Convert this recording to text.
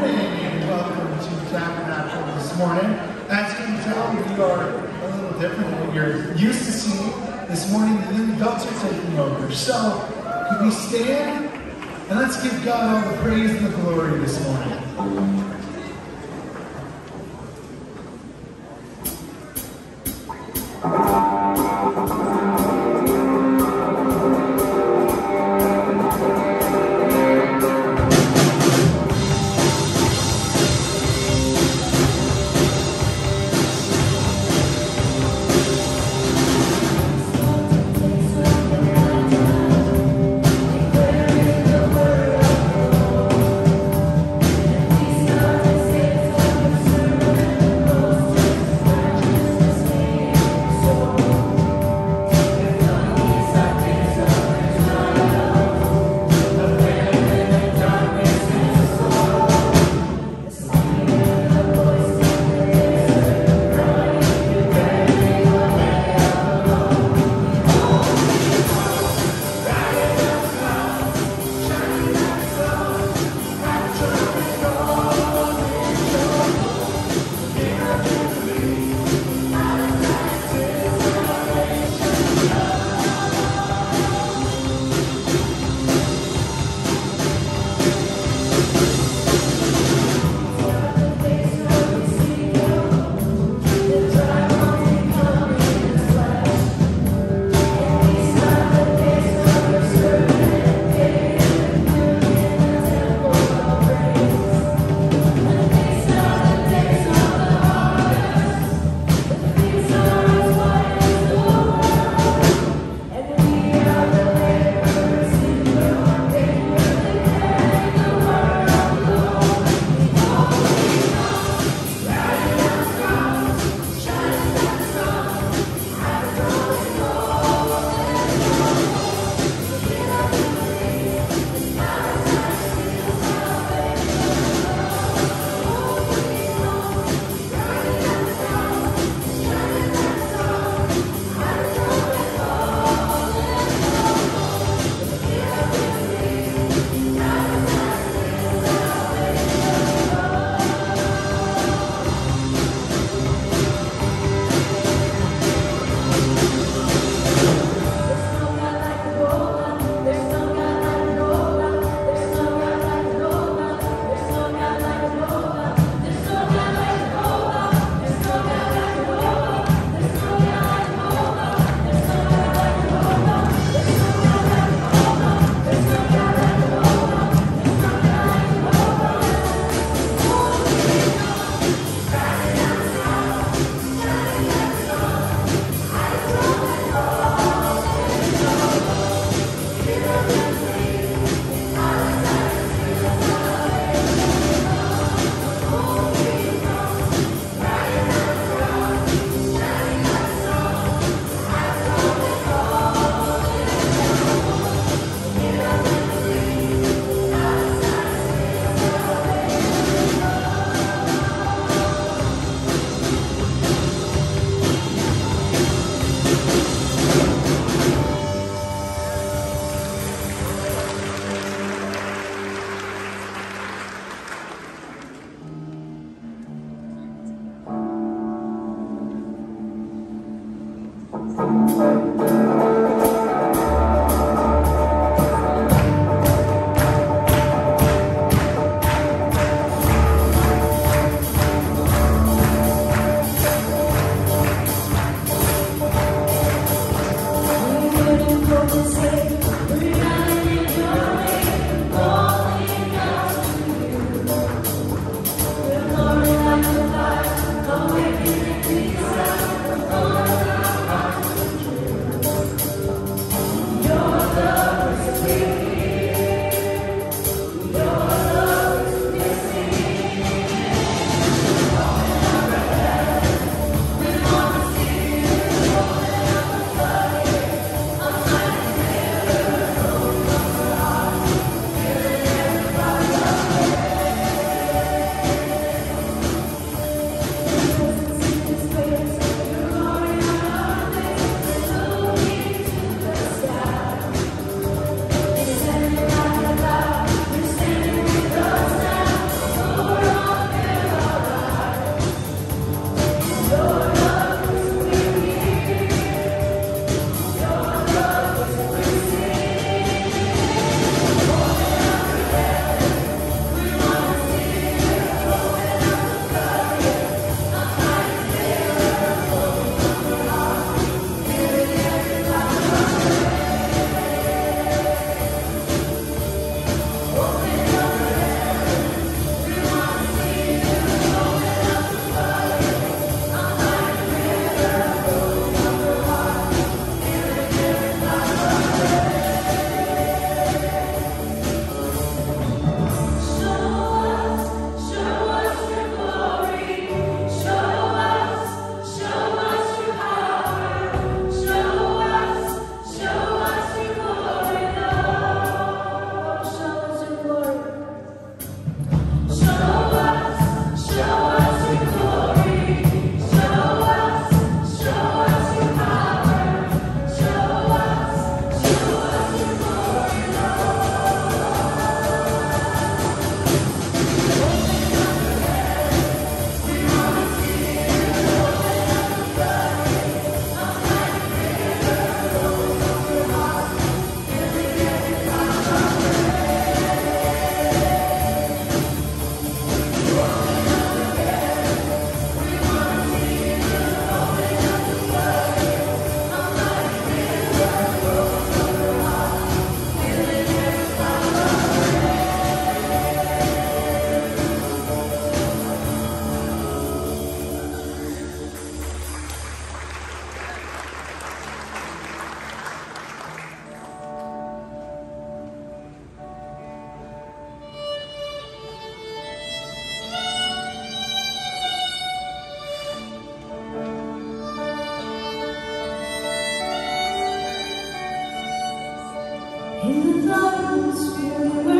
morning and welcome to Tabernacle this morning. As you can tell, we are a little different than what you're used to seeing. This morning, the adults are taking over. So, could we stand and let's give God all the praise and the glory this morning. Música In the flower spirit.